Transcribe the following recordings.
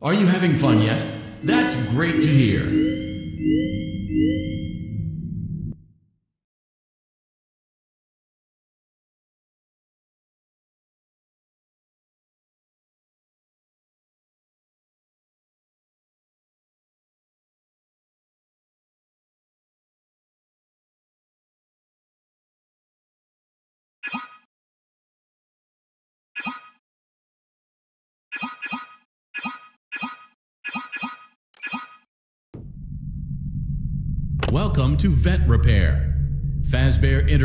Are you having fun yet? That's great to hear. Welcome to Vent Repair. Fazbear Inter-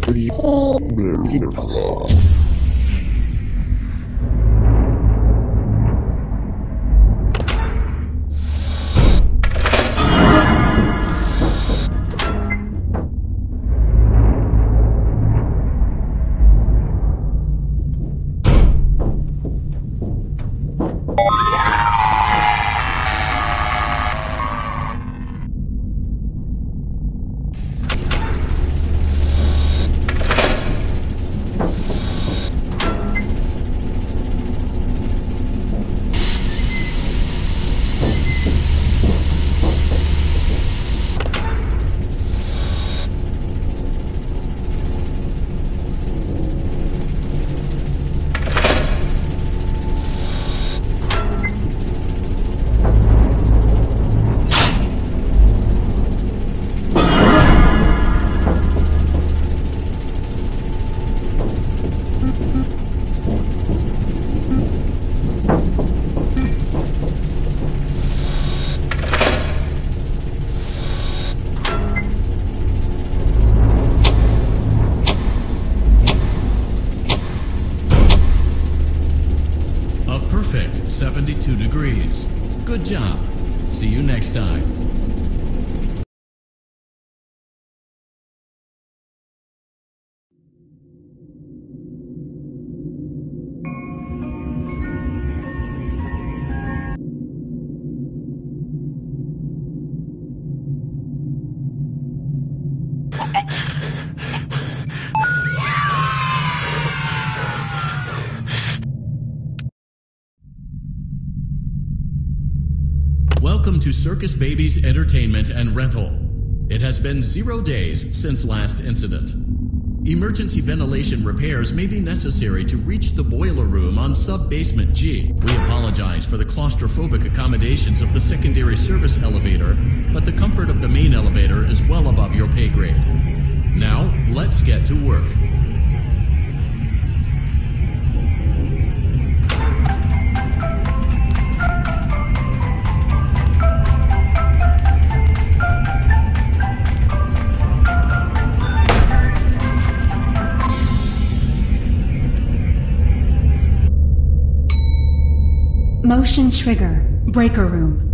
Circus Baby's Entertainment and Rental. It has been zero days since last incident. Emergency ventilation repairs may be necessary to reach the boiler room on sub-basement G. We apologize for the claustrophobic accommodations of the secondary service elevator, but the comfort of the main elevator is well above your pay grade. Now, let's get to work. Motion trigger. Breaker room.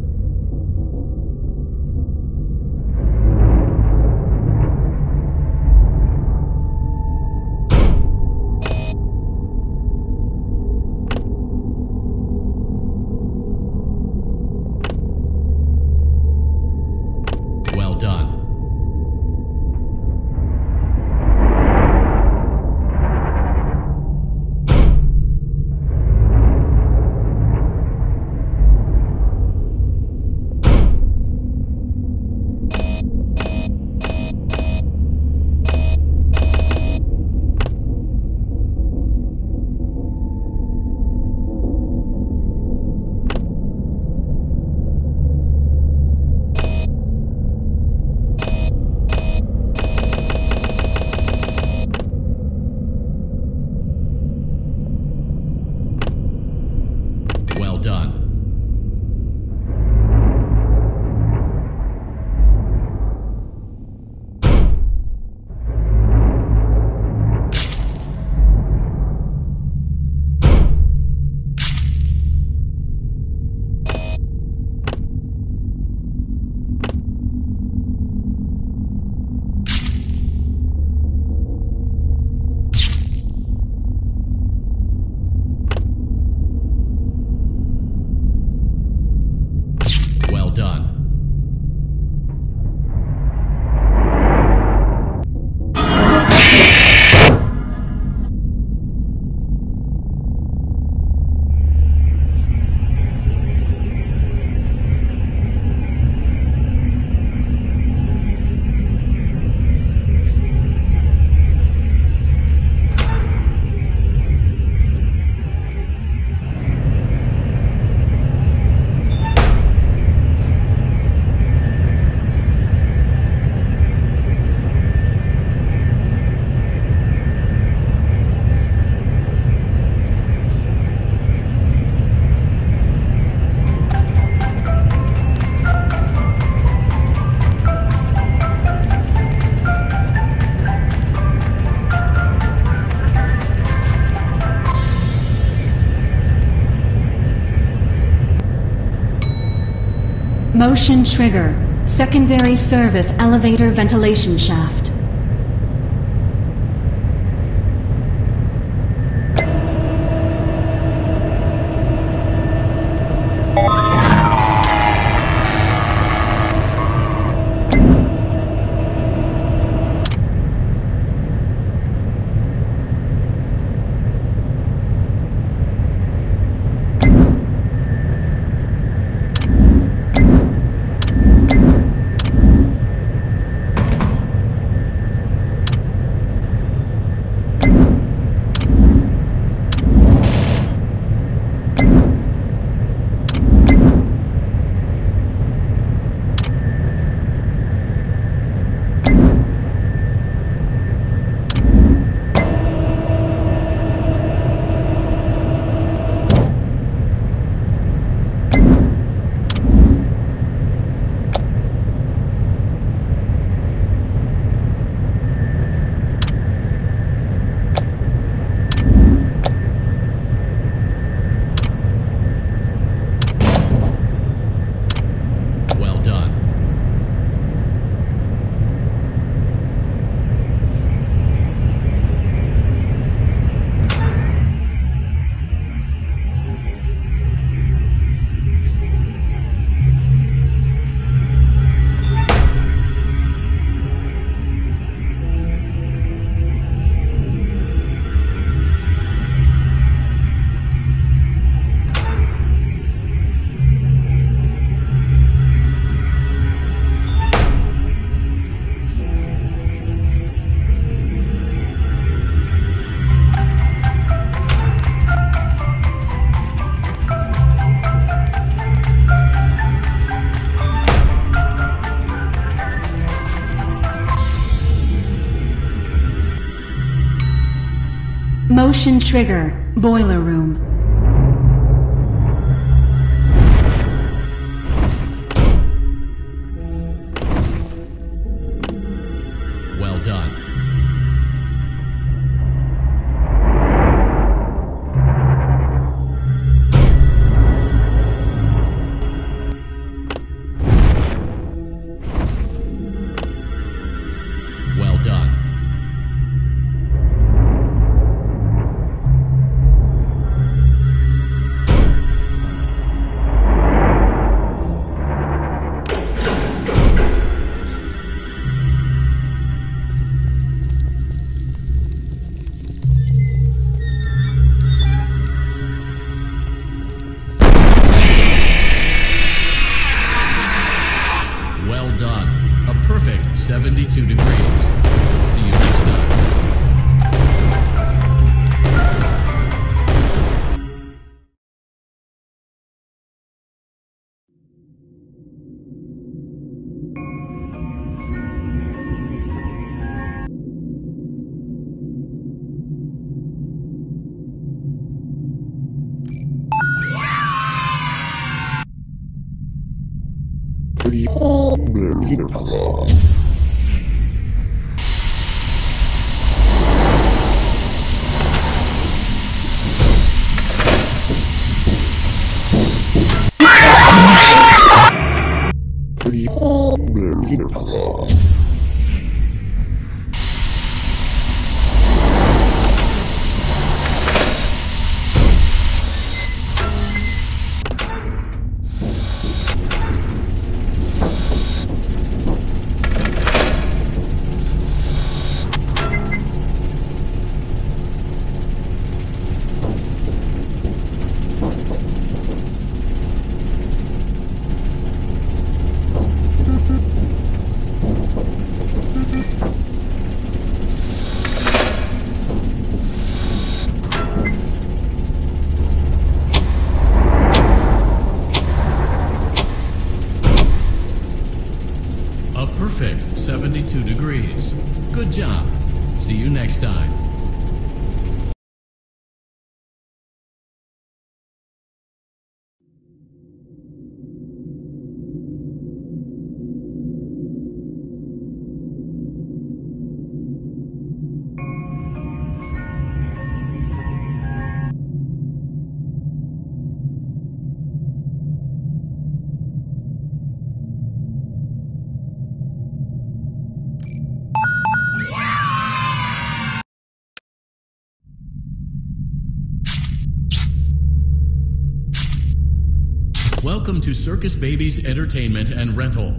done. Motion trigger. Secondary service elevator ventilation shaft. Motion trigger. Boiler room. Silverpower. Good job. See you next time. To Circus Baby's Entertainment and Rental.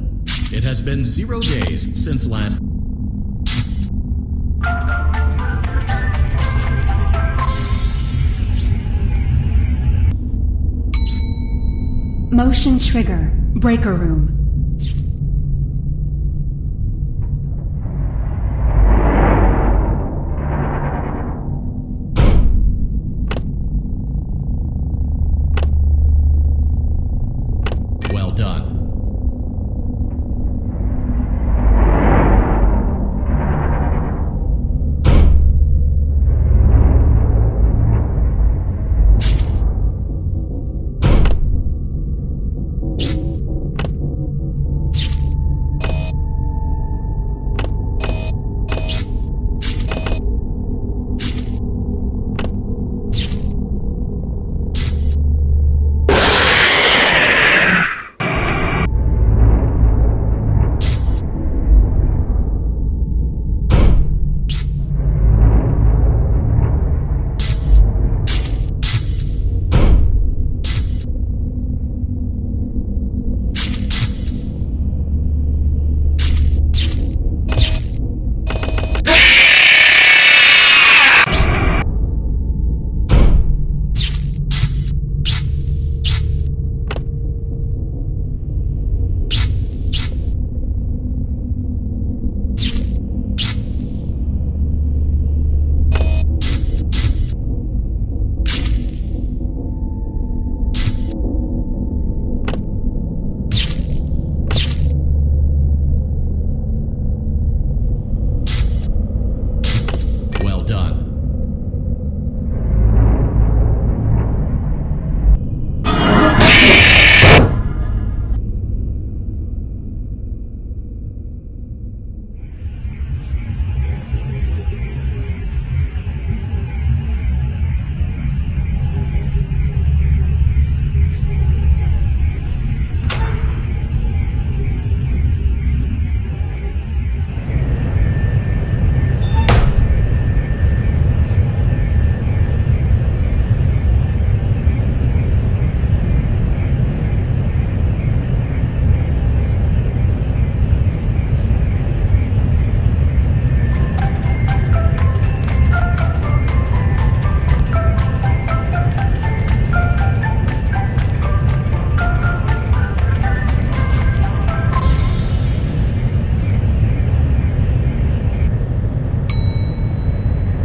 It has been zero days since last. Motion trigger. Breaker room.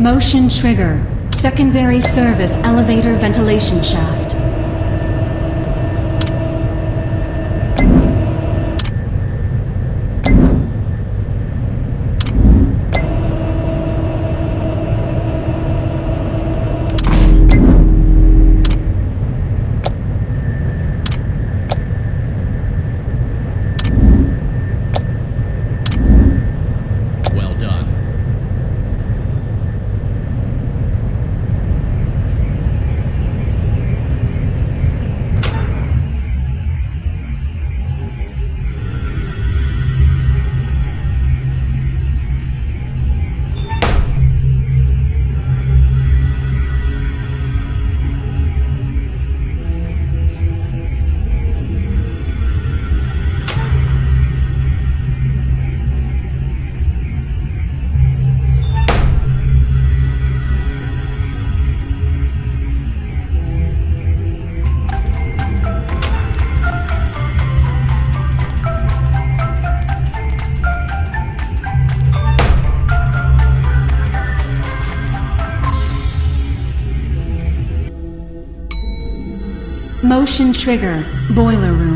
Motion trigger. Secondary service elevator ventilation shaft. Motion trigger. Boiler room.